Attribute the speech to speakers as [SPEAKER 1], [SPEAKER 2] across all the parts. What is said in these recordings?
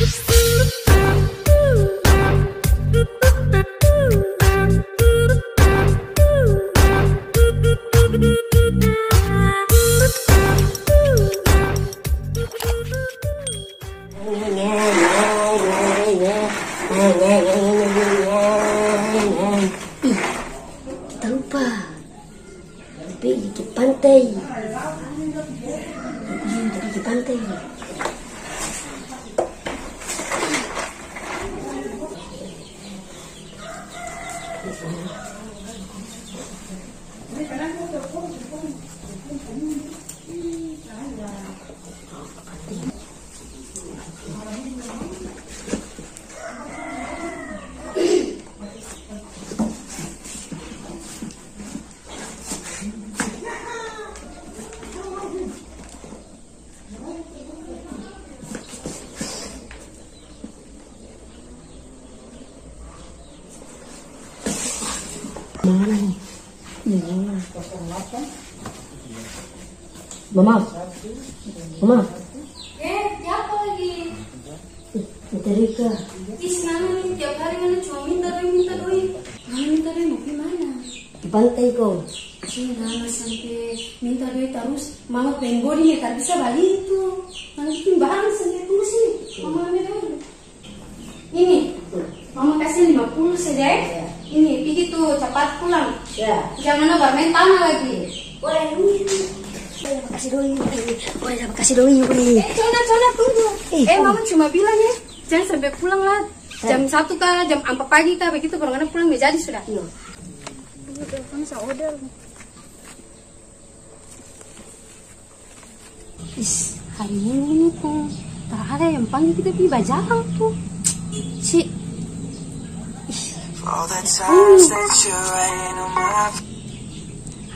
[SPEAKER 1] Música Mama. Mama.
[SPEAKER 2] Eh, siapa lagi?
[SPEAKER 1] Minta Rika.
[SPEAKER 2] Ih, mana nih? Tiap hari mana cuma minta doi, minta doi. Mana minta doi mau gimana?
[SPEAKER 1] Di pantai kau.
[SPEAKER 2] Sih, Nana sampai minta doi terus. Mama pengen nih, tak bisa balik itu. Nanti bikin barang sampai tunggu sini. Mama ambil dulu. Ini, mama kasih 50 saja ya. Ini, pergi tuh cepat pulang.
[SPEAKER 1] Ya.
[SPEAKER 2] Jangan bermain tanah lagi.
[SPEAKER 1] Boleh doi. Boleh kasih doi. Boleh kasih doi.
[SPEAKER 2] Eh, Cona, Cona, tunggu.
[SPEAKER 1] Eh,
[SPEAKER 2] Eh,
[SPEAKER 1] oh.
[SPEAKER 2] mama cuma bilang ya, jangan sampai pulang lah. Jam satu kah, jam empat pagi kah, begitu kadang pulang udah jadi sudah.
[SPEAKER 1] Iya.
[SPEAKER 2] Telepon saudara. Is, hari ini nih tuh, tak ada yang panggil kita pergi bajang tuh. Si,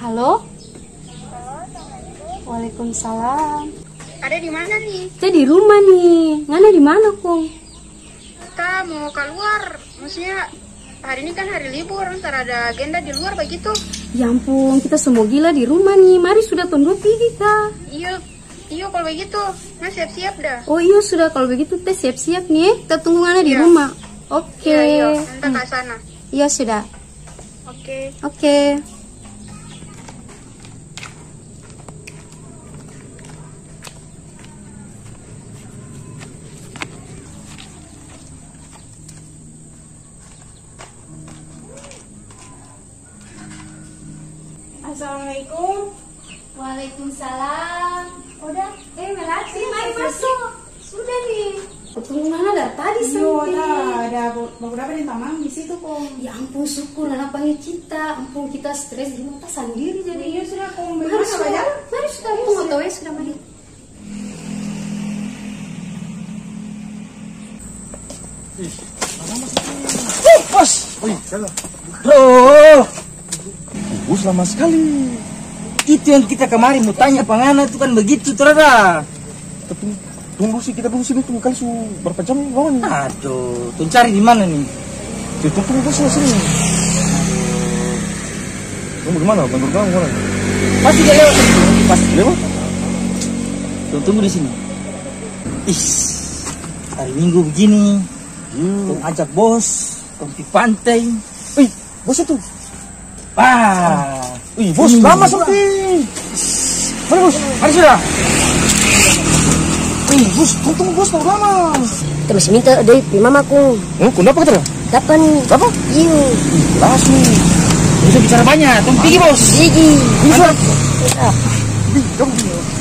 [SPEAKER 3] All
[SPEAKER 2] Waalaikumsalam.
[SPEAKER 4] Ada di mana nih?
[SPEAKER 2] Kita di rumah nih. Ngana di mana, Kong?
[SPEAKER 4] Kita mau keluar. Maksudnya hari ini kan hari libur, ntar ada agenda di luar begitu.
[SPEAKER 2] Ya ampun, kita semua gila di rumah nih. Mari sudah tunggu kak.
[SPEAKER 4] Iya, iya kalau begitu. Mas siap-siap dah.
[SPEAKER 2] Oh iya sudah kalau begitu kita siap-siap nih. Kita tunggu Ngana di
[SPEAKER 4] Iya.
[SPEAKER 2] rumah. Oke.
[SPEAKER 4] Iya, iya. Nanti ke sana.
[SPEAKER 2] Iya sudah.
[SPEAKER 4] Oke.
[SPEAKER 2] Oke.
[SPEAKER 4] Assalamualaikum.
[SPEAKER 2] Waalaikumsalam. Udah, eh Melati, mari masuk. Sudah nih. Tunggu mana dah tadi
[SPEAKER 5] Iya,
[SPEAKER 2] sampai.
[SPEAKER 5] ada ada beberapa di tamang di situ kok.
[SPEAKER 2] Ya ampun syukur anak panggil kita. Ampun kita stres di rumah sendiri jadi.
[SPEAKER 5] Iya sudah kok
[SPEAKER 2] Mari
[SPEAKER 5] bagaimana
[SPEAKER 2] sudah,
[SPEAKER 5] banyak?
[SPEAKER 2] mari sudah. Tunggu tahu ya sudah mari.
[SPEAKER 6] Bos. Bro. Bos lama sekali. Itu yang kita kemarin mau tanya pangana itu kan begitu terada.
[SPEAKER 7] Tapi tunggu sih kita tunggu sini tunggu kali su berapa jam lawan?
[SPEAKER 6] Aduh, tuh cari di mana nih?
[SPEAKER 7] Tunggu tunggu bos lah sini. Tunggu di mana? Kantor kamu mana?
[SPEAKER 6] Pasti dia lewat. Pasti
[SPEAKER 7] Lewat?
[SPEAKER 6] Tuh, tunggu di sini. Ih, hari Minggu begini,
[SPEAKER 7] Hmm.
[SPEAKER 6] tuh ajak bos, pergi pantai.
[SPEAKER 7] Wih, bos itu.
[SPEAKER 6] Ah,
[SPEAKER 7] Wih, bos
[SPEAKER 6] Hmm.
[SPEAKER 7] lama sampai. Mari bos.
[SPEAKER 6] mari sudah.
[SPEAKER 7] Wih, bos, tunggu tunggu bos baru lama.
[SPEAKER 1] Kita masih minta dari mamaku.
[SPEAKER 7] Kau dapat kata?
[SPEAKER 1] Kapan?
[SPEAKER 7] Apa?
[SPEAKER 1] Iya.
[SPEAKER 7] Langsung.
[SPEAKER 6] Bisa bicara banyak, pergi bos.
[SPEAKER 1] Gigi.
[SPEAKER 7] Ini sudah.
[SPEAKER 1] Bos,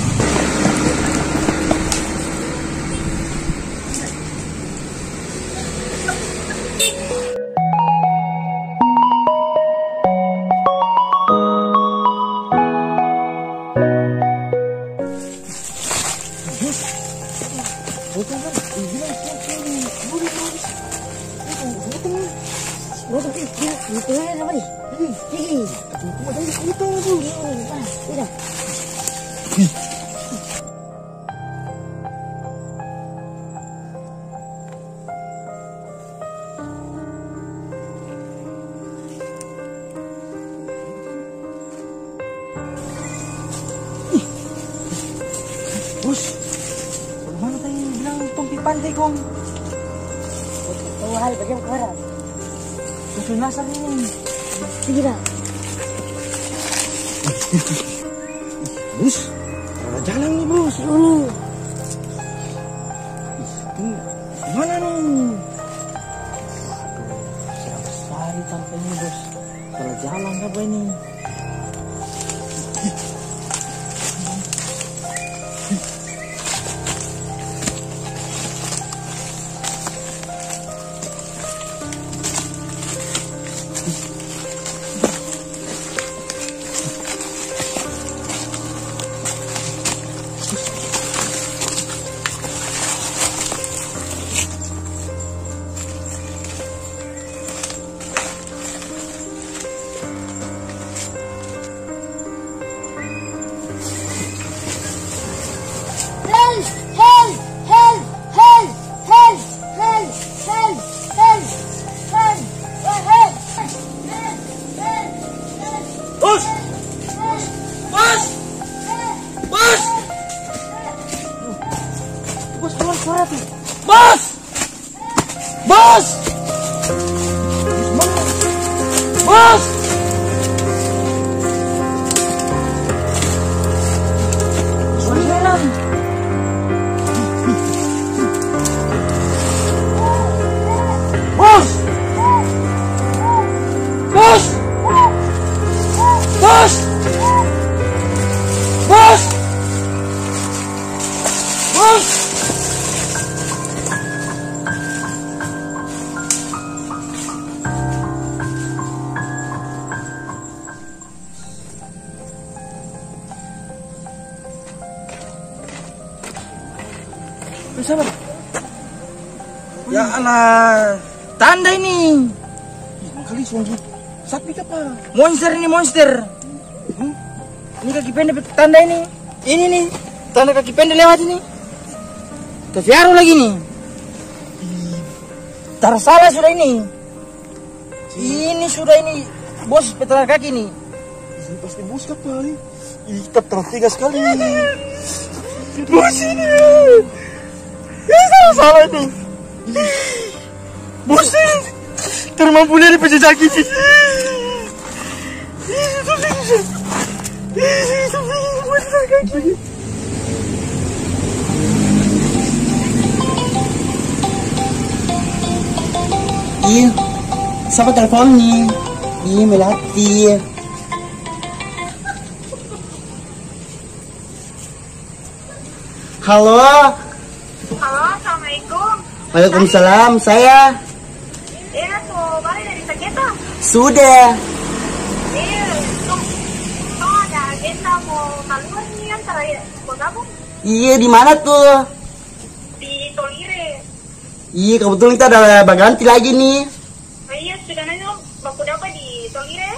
[SPEAKER 1] Assalamualaikum.
[SPEAKER 6] Wahai bagaimana
[SPEAKER 1] kabar?
[SPEAKER 8] Betul nak sambil.
[SPEAKER 1] Tidak.
[SPEAKER 9] Bus? Mana
[SPEAKER 8] jalan
[SPEAKER 9] ni bus? Oh.
[SPEAKER 8] Monster ini monster. Hmm? Ini kaki pendek tanda ini. Ini nih, tanda kaki pendek lewat ini. Keviaru lagi nih. Tar salah sudah ini. Ini sudah ini bos peternak kaki nih.
[SPEAKER 9] Ini pasti bus kapal. Ih, kita tiga sekali. Bos ini. Ini salah salah ini. Bos ini. Termampu dari penjajaki.
[SPEAKER 8] Iya, siapa telepon nih? Iya, Melati. Halo,
[SPEAKER 4] Halo, Assalamualaikum.
[SPEAKER 8] Waalaikumsalam. Saya
[SPEAKER 4] Iya, tuh balik dari Saketa.
[SPEAKER 8] sudah.
[SPEAKER 4] Iya, ada agenda mau keluar nih mau gabung
[SPEAKER 8] Iya, di mana tuh?
[SPEAKER 4] di Tolire.
[SPEAKER 8] Iya, kebetulan kita ada baganti lagi nih.
[SPEAKER 4] Oh, iya, sudah nanya baku dapat di Tolire.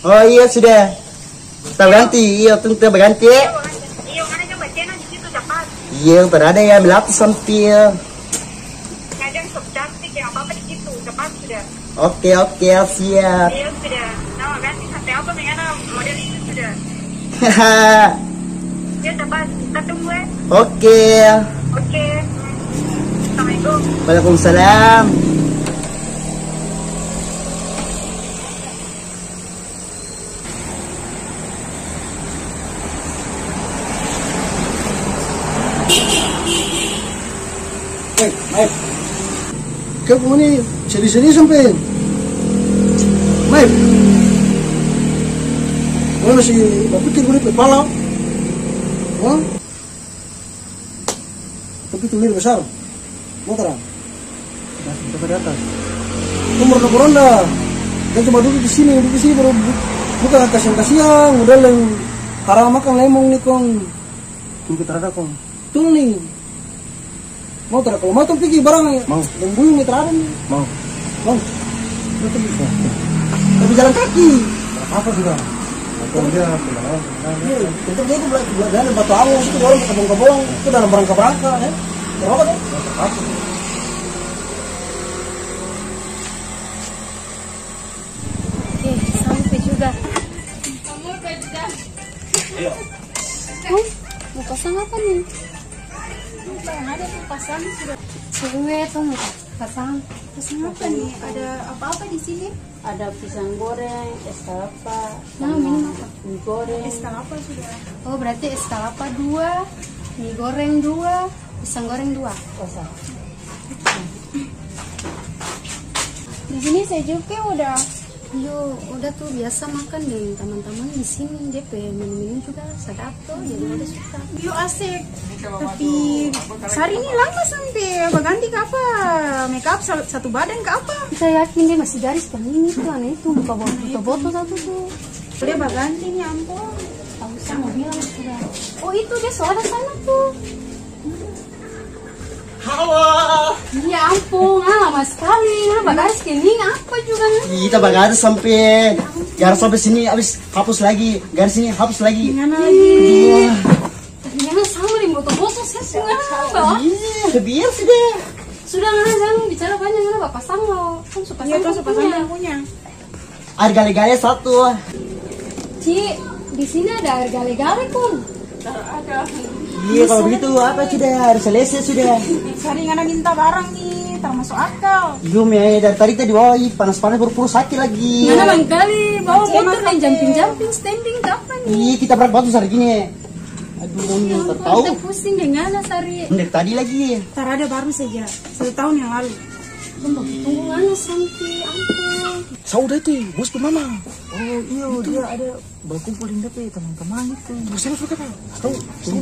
[SPEAKER 8] Oh iya sudah. Kita ganti, iya tunggu kita berganti.
[SPEAKER 4] Iya, mana- iya, mana coba cina di situ cepat.
[SPEAKER 8] Iya, berada ya Melati sampil.
[SPEAKER 4] Ngajak sok cantik yang apa apa di situ cepat sudah.
[SPEAKER 8] Oke oke siap.
[SPEAKER 4] Iya Ya, eh.
[SPEAKER 8] Oke.
[SPEAKER 4] Oke. Assalamualaikum.
[SPEAKER 8] Waalaikumsalam.
[SPEAKER 9] Kau ini serius-serius sampai. Baik. Kamu masih berpikir gue kepala. Tapi itu lebih besar. Mau terang? Kita di atas. Mau ke ronda. Kan cuma duduk di sini, duduk di sini baru bu- bukan kasihan kasihan, udah yang haram makan lemong nih kong. Tunggu terada kong. Tunggu nih. Mau tidak? Kalau mau tuh pergi barang Mau. Dan buyung nih terada nih. Mau. Mau. Tapi jalan kaki. Apa sudah? Iya, untuk dia itu dari batu awus itu orang ke kebong-kebong itu dalam berangka-berangka ya. Berapa tuh?
[SPEAKER 2] Oke, sampai juga. Oh, mau pasang apa nih? Ada tuh pasang sudah. Cewek tuh pasang
[SPEAKER 5] Pesan apa nih? Ada apa-apa di sini?
[SPEAKER 2] ada pisang goreng, es kelapa, Nah, minum apa? mie goreng.
[SPEAKER 5] Es apa sudah?
[SPEAKER 2] Oh berarti es kelapa dua, mie goreng dua, pisang goreng dua.
[SPEAKER 5] Di sini saya juga udah
[SPEAKER 2] Yo, udah tuh biasa makan dengan teman-teman di sini. DP minum-minum juga sedap tuh, jadi udah suka.
[SPEAKER 5] yuk asik. Tapi sehari ini lama sampai berganti ke apa? Make up satu badan ke apa?
[SPEAKER 2] Kita yakin dia masih garis kan ini tuh aneh itu muka foto-foto satu tuh.
[SPEAKER 5] Dia berganti nih ampun.
[SPEAKER 2] Tahu saya mau bilang sudah. Oh itu dia suara sana tuh.
[SPEAKER 8] Halo.
[SPEAKER 2] Ya ampun, ah, lama sekali. Nah, bagaris kening apa juga nih?
[SPEAKER 8] Kita bagaris sampai garis sampai sini habis hapus lagi. Garis sini hapus lagi.
[SPEAKER 5] Gimana lagi?
[SPEAKER 2] Ternyata sama di foto-foto saya sudah bawa.
[SPEAKER 8] Iya, biar sih deh.
[SPEAKER 2] Sudah nggak jangan bicara banyak nggak bapak pasang lo. Kan suka
[SPEAKER 5] Iya tuh
[SPEAKER 2] pasang punya.
[SPEAKER 8] Ada gale-gale satu.
[SPEAKER 2] Ci, di sini ada air gale-gale pun.
[SPEAKER 8] Iya, kalau begitu apa sudah harus selesai sudah.
[SPEAKER 5] Ada minta barang nih, termasuk akal.
[SPEAKER 8] Belum ya, dari tadi tadi bawa panas-panas berpuluh sakit lagi.
[SPEAKER 2] Mana bang kali bawa motor dan jumping-jumping standing kapan nih?
[SPEAKER 8] Iya, kita berat batu hari gini. Aduh, ini
[SPEAKER 2] Ampun,
[SPEAKER 8] tahu.
[SPEAKER 2] kita pusing dengan sari.
[SPEAKER 8] Dari tadi lagi.
[SPEAKER 5] Ntar ada baru saja, satu tahun yang lalu.
[SPEAKER 2] Tunggu mana sampai ampun.
[SPEAKER 9] Saudah itu, bos pe mama.
[SPEAKER 8] Oh iya, dia ada berkumpul dengan DP teman-teman itu.
[SPEAKER 9] Bos ini suka apa? Tahu?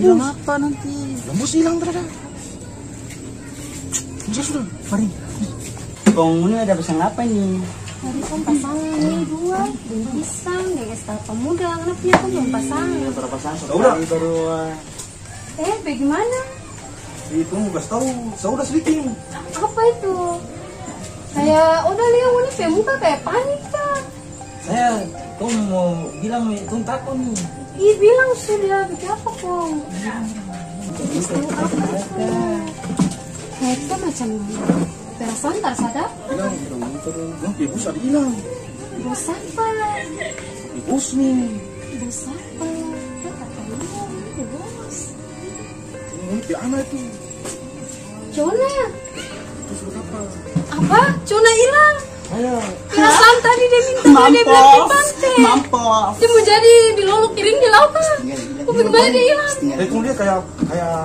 [SPEAKER 8] Bilang apa nanti?
[SPEAKER 9] Lah, Bos hilang terada. Bos sudah.
[SPEAKER 8] Mari. Kong ini ada pesan apa nih?
[SPEAKER 2] Tadi kan pasangan ini dua, dengan pisang, dengan es kelapa muda. Kenapa punya kan belum pasangan?
[SPEAKER 8] Berapa pesan?
[SPEAKER 9] Udah.
[SPEAKER 8] baru.
[SPEAKER 2] Eh, bagaimana?
[SPEAKER 9] Itu mau kasih tahu, saudah sedikit.
[SPEAKER 2] Apa itu? Kayak udah lihat ini muka kayak panik kan?
[SPEAKER 8] Saya tuh mau bilang itu takut nih.
[SPEAKER 2] Ih bilang sudah bikin apa kong? Tahu apa? Kayak itu macam perasaan tak sadar?
[SPEAKER 9] Motor. Bilang, ya bos ada hilang.
[SPEAKER 2] Bos apa?
[SPEAKER 9] Bos nih.
[SPEAKER 2] Bos apa? Hilang.
[SPEAKER 9] Ini ya anak itu.
[SPEAKER 2] Cona?
[SPEAKER 9] Itu sudah apa?
[SPEAKER 2] Apa? Cona hilang?
[SPEAKER 9] Saya.
[SPEAKER 2] Perasaan tadi dia minta dia bilang di pantai.
[SPEAKER 8] Mampus.
[SPEAKER 2] Dia mau jadi di lolok kiring di laut kan? Kok bagaimana dia hilang?
[SPEAKER 9] Eh, itu dia kayak kayak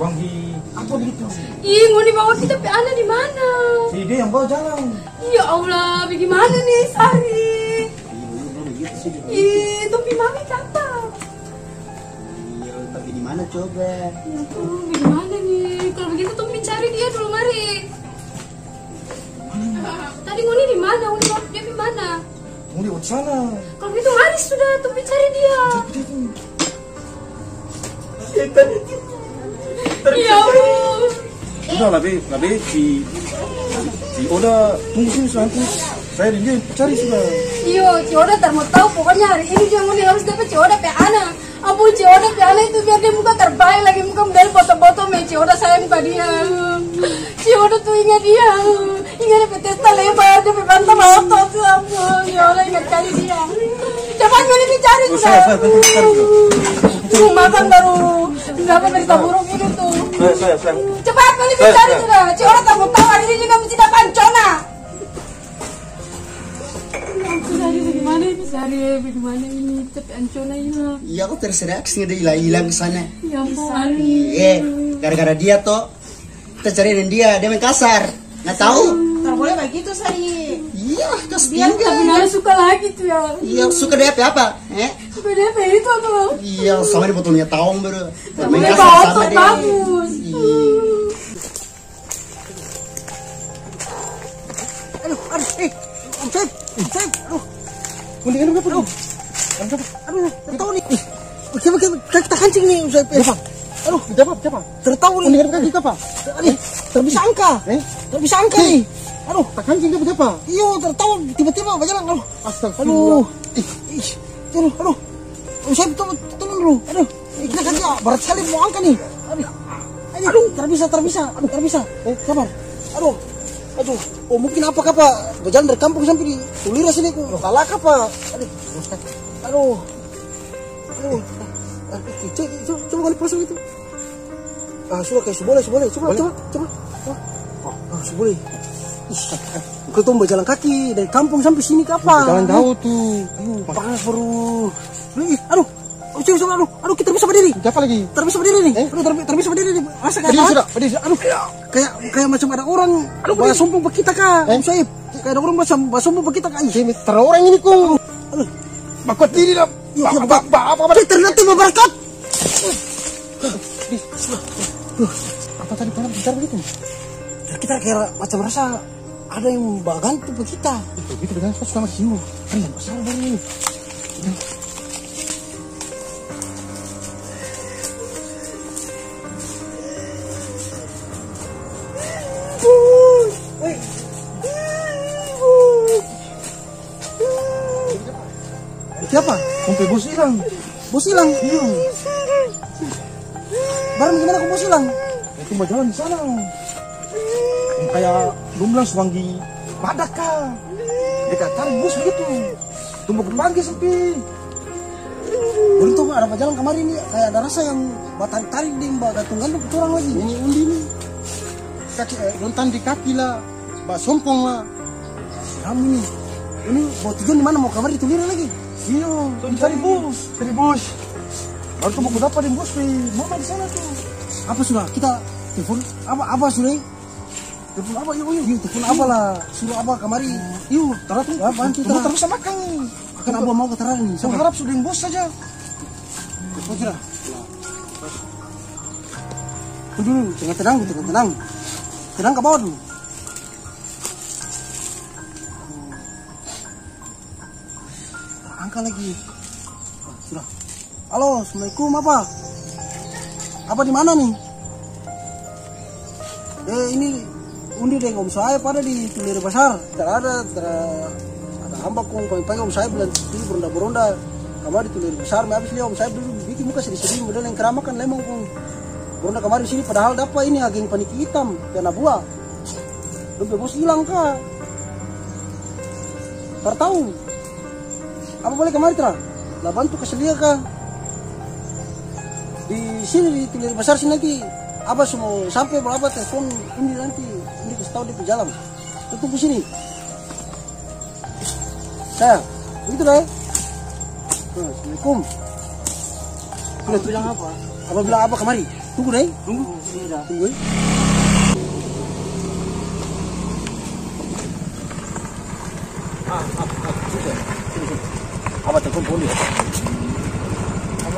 [SPEAKER 9] wangi apa begitu?
[SPEAKER 2] Ih, mau dibawa kita pe anak di mana?
[SPEAKER 9] Si dia yang bawa jalan.
[SPEAKER 2] Ya Allah, bagaimana nih Sari? Ih, tapi mami kapan?
[SPEAKER 8] Iya, tapi di mana coba?
[SPEAKER 2] Ya bagaimana nih? Kalau begitu tuh cari dia dulu mari. Tadi Moni di mana? Moni bawa dia di mana?
[SPEAKER 9] Tunggu dia di sana.
[SPEAKER 2] Kalau begitu mari sudah tuh cari dia. Ya ampun.
[SPEAKER 9] Udah lah, Be. Si, si Oda tunggu sini nanti. Saya dia cari sudah.
[SPEAKER 2] Iyo, Cioda tak mau tahu pokoknya hari ini dia Moni harus dapat Cioda pe anak. Ampun Cioda pe anak itu biar dia muka terbaik lagi muka model foto-foto me Cioda sayang pada dia. Tuh ingat dia. Ingat dia pe testa lebar, dia pe bantam auto tuh ampun. Cioda ingat kali dia. Cepat
[SPEAKER 9] tentu cari sudah.
[SPEAKER 2] Tuh makan baru dapat berita buruk ini tuh. Cepat dicari sudah. Cioda tak mau tahu hari ini juga mesti dapat Cona. Sari bagaimana ini Sari bagaimana ini tapi Ancona hilang
[SPEAKER 8] Iya, aku tersereaksi dia hilang hilang ke sana.
[SPEAKER 2] ya ampun Sari
[SPEAKER 8] Eh, gara-gara dia toh cariin dia, dia main kasar. Nggak tahu?
[SPEAKER 5] Tak boleh begitu Sari.
[SPEAKER 8] Iya, terus
[SPEAKER 2] dia nggak suka lagi tuh ya
[SPEAKER 8] Iya, suka dia apa apa? Eh?
[SPEAKER 2] suka dia apa itu tuh
[SPEAKER 8] Iya, sama di botolnya taung baru. Main kasar sama dia.
[SPEAKER 2] bagus.
[SPEAKER 9] Aduh, aduh, eh, Om Saib, Om aduh. Mendingan berapa nih? Om Saib, aduh, tertahu nih. Ih, Bagaimana kita, kancing nih, Om Saib. Siapa? Aduh, siapa? Siapa? Tertahu nih. Mendingan kita apa? Aduh, terbisa angka. Eh? Terbisa angka nih. Aduh, tak kancing dia berapa? Iya, tertahu tiba-tiba berjalan. Aduh, astagfirullah. Aduh, ih, ih, aduh, aduh. Om Saib, tolong, tolong dulu. Aduh, eh, kita kan berat sekali mau angka nih. Aduh, aduh, terbisa, terbisa, aduh, terbisa. Eh, sabar. Aduh, aduh, oh mungkin apa kapa berjalan dari kampung sampai di Tulira sini ku kalah apa? Aduh, aduh, aduh, eh, cek, coba, coba kali pasang itu. Ah, sudah kayak seboleh, seboleh, coba, coba, coba. Ah, harus boleh. Ih, kau tuh jalan kaki dari kampung sampai sini kapan?
[SPEAKER 10] Jalan jauh tuh.
[SPEAKER 9] Panas bro. Ih, aduh. Oh, coba, coba, aduh, aduh, kita bisa berdiri.
[SPEAKER 10] Apa lagi?
[SPEAKER 9] Terbiasa berdiri nih. Aduh, terbi- terbiasa berdiri nih. Masa kayak
[SPEAKER 10] Berdiri sudah, berdiri.
[SPEAKER 9] Aduh, kayak kayak macam ada orang. Aduh, bahas sumpah ke kita kak.
[SPEAKER 10] Eh?
[SPEAKER 9] Saib. Kayak ada orang bahas bahas sumpah ke kita kak. Ih,
[SPEAKER 10] Ini terlalu orang ini kok.
[SPEAKER 9] Aduh,
[SPEAKER 10] Bakot ini dah.
[SPEAKER 9] Iya,
[SPEAKER 10] Apa tadi mana bicara begitu?
[SPEAKER 9] Ya, kita kayak macam rasa ada yang bantu ke kita.
[SPEAKER 10] Itu gitu dengan kau masih singgung. Kalian masalah ini.
[SPEAKER 9] Itu apa?
[SPEAKER 10] Sampai bos hilang.
[SPEAKER 9] Bos hilang. Iya. Barang gimana kok bos hilang?
[SPEAKER 10] Itu mau jalan di sana. Yang kayak belum suanggi padat kah? Dekat tarik bus begitu. Pagi sampai.
[SPEAKER 9] Baru tuh ada apa jalan kemarin nih kayak ada rasa yang tarik tarik di mbak gantung gantung ke orang lagi.
[SPEAKER 10] Ini undi ini. Kaki eh, di kaki lah. Mbak sompong lah.
[SPEAKER 9] Kamu nih. Ini mau tujuan di mana mau kamar ditulir lagi?
[SPEAKER 10] Iya, cari bos, cari bos. Baru tuh mau dapat bos, Pi. Mama di sana tuh.
[SPEAKER 9] Apa sudah kita telepon apa apa sudah? Telepon apa yuk yuk telepon apa lah suruh apa kamari yuk taruh tuh apa nanti
[SPEAKER 10] Tunggu
[SPEAKER 9] taruh
[SPEAKER 10] terus sama makan.
[SPEAKER 9] akan apa mau ke taruh ini
[SPEAKER 10] Saya harap sudah bos saja.
[SPEAKER 9] Kau kira? Tunggu dulu, jangan tenang, jangan tenang. Tenang ke bawah dulu. Angka lagi. Ah, Sudah. Halo, assalamualaikum apa? Apa di mana nih? Eh ini undi dengan om saya pada di Tulir Pasar. Tidak ada, tidak ada hamba kong pagi-pagi om saya bilang ini beronda-beronda. Kamar di Tulir Besar, habis lihat om saya dulu bikin muka sedih-sedih, model yang keramakan lemong kong. Beronda kamar di sini padahal dapat ini agen panik hitam, kena buah. Dompet bos hilang kah? Baru tahu. Apa boleh kemari terang? Lah bantu keselia kah? Di sini di Tulir Besar sini nanti apa semua sampai berapa telepon ini nanti ini kasih tahu di jalan. Tutup di sini. Saya, begitu deh. Nah, Assalamualaikum. Sudah bilang apa? Apa bilang apa kemari? Tunggu deh. Tunggu. Tunggu. eh. Ah, ah, ah, sudah. Sini, sini. Apa? Apa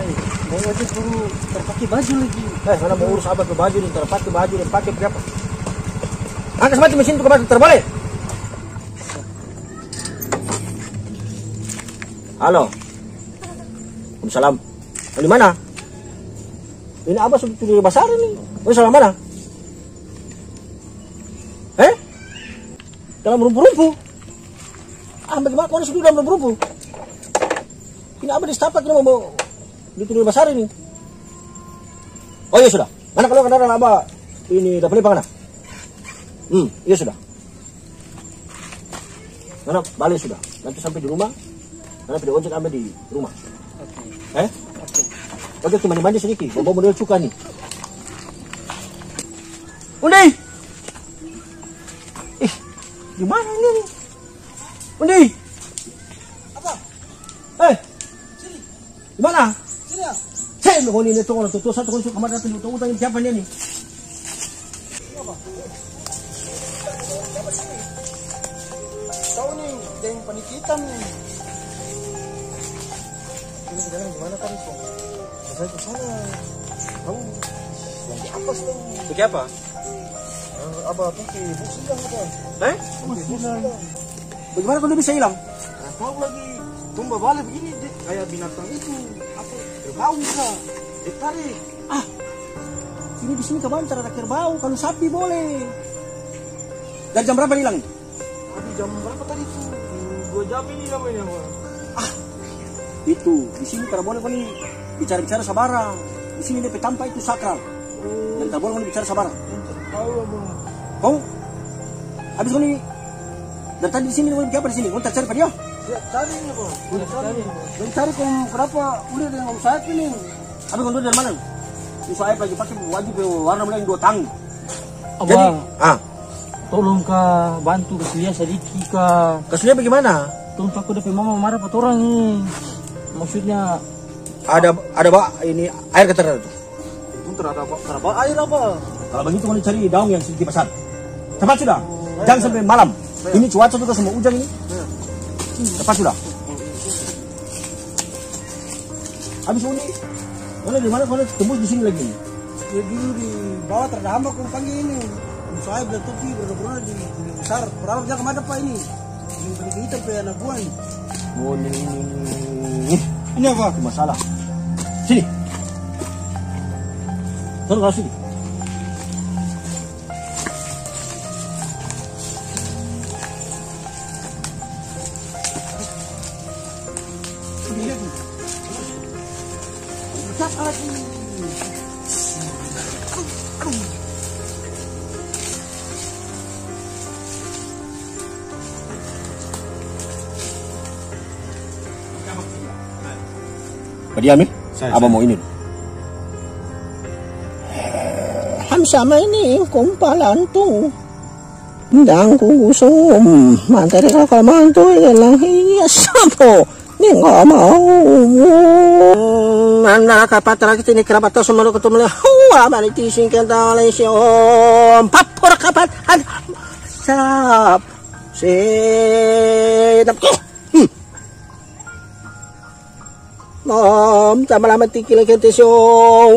[SPEAKER 9] ini? Mau aja suruh terpakai baju lagi.
[SPEAKER 10] Eh, mana mau urus apa ke baju nih, terpakai baju dan pakai berapa? Angkat semati mesin tuh ke baju, terbalik. Halo. Waalaikumsalam. Di mana? Ini apa sudah di pasar ini? Oh, salah mana? Eh? Dalam rumpu-rumpu? Ah, bagaimana kau sudah dalam rumpu-rumpu? Ini apa di setapak ini mau di tulis pasar ini? Oh iya sudah. Mana kalau kendaraan apa? Ini dapat lipat mana? Hmm, iya sudah. Mana balik sudah. Nanti sampai di rumah. Mana pilih ojek ambil di rumah. Eh? Oke, cuma mandi sedikit. Bawa model cuka nih. Undi! Ih, di mana ini nih? Undi!
[SPEAKER 9] Apa?
[SPEAKER 10] Eh, di mana?
[SPEAKER 9] Sini ya.
[SPEAKER 10] Saya mau ini tuh orang tuh satu kamar datang utang utang siapa nih?
[SPEAKER 9] Tahu nih, hitam nih. Ini jalan gimana kan kok? Saya ke sana. Tahu yang di atas tuh.
[SPEAKER 10] Bagi apa?
[SPEAKER 9] Apa pakai bus hilang apa?
[SPEAKER 10] Eh?
[SPEAKER 9] Bus hilang.
[SPEAKER 10] Bagaimana kalau bisa hilang?
[SPEAKER 9] Tahu lagi. Tumba balik begini kayak binatang itu apa berbau kah? Ditarik.
[SPEAKER 10] Ah, ini di sini kebancar ada kerbau. Kalau sapi boleh. Dari jam berapa hilang?
[SPEAKER 9] Tadi jam berapa tadi tuh? Hmm, Dua jam ini namanya apa?
[SPEAKER 10] Itu di sini kalau boleh kau nih bicara-bicara sabara. Di sini dia petampa itu sakral. Dan tak boleh kau bicara sabara.
[SPEAKER 9] Tahu abang.
[SPEAKER 10] Kau? Habis kau dari tadi di sini bikin apa di sini? Tak cari pada dia?
[SPEAKER 9] Ya, cari ini. Udah cari.
[SPEAKER 10] Dan cari kau kenapa udah dengan om Saib ini? Habis kau dari mana? Om Saib lagi pakai wajib warna mulai dua tang. Jadi, ah,
[SPEAKER 8] tolong kak bantu kasih lihat sedikit kak
[SPEAKER 9] Kasih lihat bagaimana?
[SPEAKER 8] tolong aku dapat mama marah pak orang nih maksudnya
[SPEAKER 9] Ada ada bak ini air keter itu.
[SPEAKER 8] untuk ada apa air apa
[SPEAKER 9] Kalau begitu kau cari daun yang sedikit besar. Cepat sudah. Jangan sampai malam. Ini cuaca juga semua hujan ini. Cepat sudah. Habis ini, mana di mana kau tembus di sini lagi?
[SPEAKER 7] Ya dulu di bawah terdampak aku panggil ini. Saya bilang tuh Pi, benar-benar di, besar. Perawat jangan ke mana pak ini. Ini penting hitam pe anak buah ini.
[SPEAKER 9] Oh, ini, ini, ini.
[SPEAKER 7] Ini apa?
[SPEAKER 9] Masalah. Sini. Kau sini. Abang mau ini.
[SPEAKER 10] Hamsama ini kumpalan tu. Ndang kusum materi rakaman tu ialah iya sapo ni nggak mau. Mana kapatra kita ni kerabat tu semua ketemu le huwa bani tising kita le siom papor kapat ad sap sedap Hmm. Mom, sama lama tiki lagi tu sio,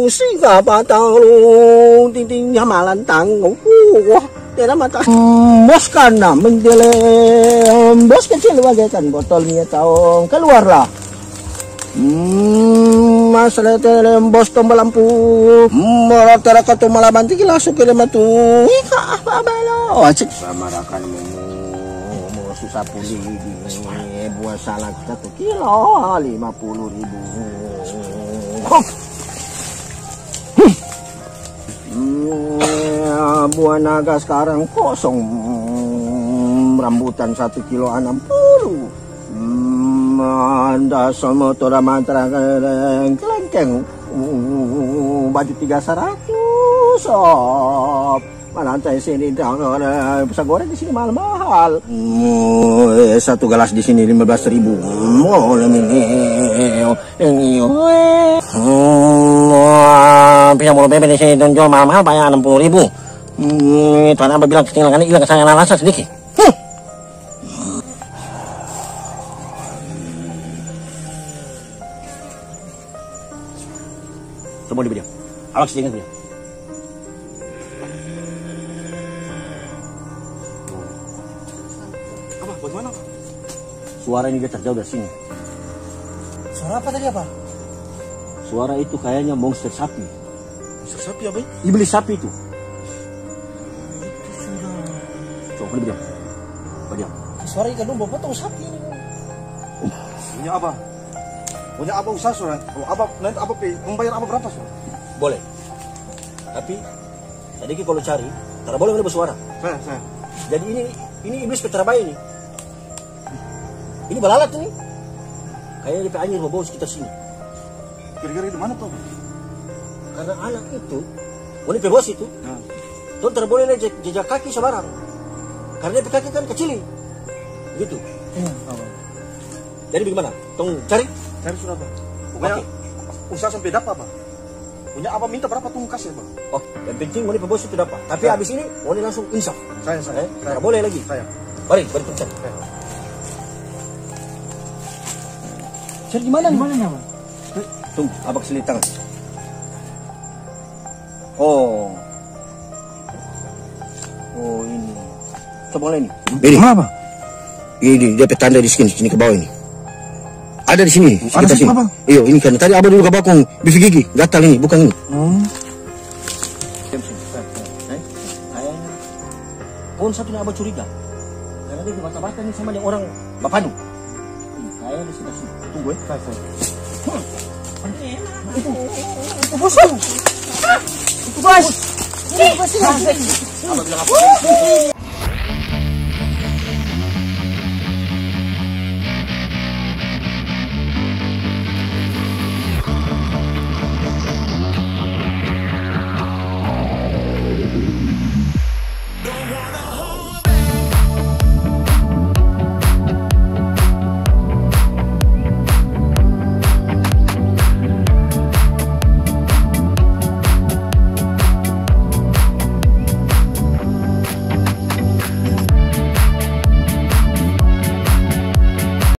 [SPEAKER 10] singa patang lu, ting ting hamalan tang, wah, dia nama tak. Bos nak mendele, bos kecil bagaikan botolnya tahu, keluarlah. Masalah tele bos tombol lampu, morat tera katu malaban tiki langsung ke dalam tu, ika apa belo, cik. Samarakan mu, mu susah pulih buat salah satu kilo lima puluh ribu. Hmm, buah naga sekarang kosong. Rambutan satu kilo enam puluh. Hmm, anda semua tora mantra kelengkeng. Hmm, baju tiga seratus. Sob. Mana saya sini bisa di sini mahal-mahal. Hmm, satu gelas di sini lima belas ribu. Ini. Hmm, bisa mulu bebek di sini jual mahal-mahal bayar enam puluh ribu. Hmm, tuan abah bilang ketinggalan hilang kesayangan rasa sedikit. Hmm.
[SPEAKER 9] Semua di beliau. Awak sedikit beliau.
[SPEAKER 7] Bagaimana?
[SPEAKER 9] Suara ini dia terjauh dari sini.
[SPEAKER 7] Suara apa tadi apa?
[SPEAKER 9] Suara itu kayaknya monster sapi.
[SPEAKER 7] Monster sapi apa? ini?
[SPEAKER 9] Iblis sapi itu. Coba ini beliau. Beliau.
[SPEAKER 7] Suara ikan domba potong sapi ini. Punya apa? Punya apa usaha suara? Kalau apa nanti apa? Membayar apa berapa suara?
[SPEAKER 9] Boleh. Tapi tadi kalau cari, tidak boleh bersuara.
[SPEAKER 7] Saya, saya.
[SPEAKER 9] Jadi ini ini iblis peterbai ini. Ini balalat ini. Kayaknya dia anjir bawa sekitar sini.
[SPEAKER 7] Kira-kira itu mana tuh?
[SPEAKER 9] Karena anak itu, boleh bos itu,
[SPEAKER 7] Nah.
[SPEAKER 9] tuh tidak boleh lihat je- jejak kaki sebarang. Karena dia kaki kan kecil. Gitu.
[SPEAKER 7] Iya.
[SPEAKER 9] Jadi bagaimana? Tong cari.
[SPEAKER 7] Cari sudah apa? Pokoknya
[SPEAKER 9] Oke.
[SPEAKER 7] usaha sampai dapat apa? Punya apa minta berapa tunggu kasih bang?
[SPEAKER 9] Oh, yang penting boleh bos itu dapat. Tapi
[SPEAKER 7] Ya.
[SPEAKER 9] habis ini boleh langsung insaf.
[SPEAKER 7] Saya, saya.
[SPEAKER 9] Eh,
[SPEAKER 7] saya.
[SPEAKER 9] boleh lagi.
[SPEAKER 7] Saya.
[SPEAKER 9] Mari, mari kita cari.
[SPEAKER 7] Cari di mana? Di mana bang?
[SPEAKER 9] Tunggu, abang selit tangan. Oh. Oh ini. Coba ini. Ini.
[SPEAKER 7] apa?
[SPEAKER 9] Ini dia petanda di sini, sini ke bawah ini. Ada di sini,
[SPEAKER 7] Ada
[SPEAKER 9] sekitar
[SPEAKER 7] sini, apa?
[SPEAKER 9] Iya, ini kan tadi abang dulu ke bakung, bisu gigi, gatal ini, bukan ini.
[SPEAKER 7] Hmm.
[SPEAKER 9] Pohon satu yang abang curiga. Karena dia bata-bata nih sama yang orang Bapanu. Ini kayaknya di sekitar sini. Tunggu ya. Saya, saya.
[SPEAKER 5] Bos.
[SPEAKER 9] Abang bilang apa?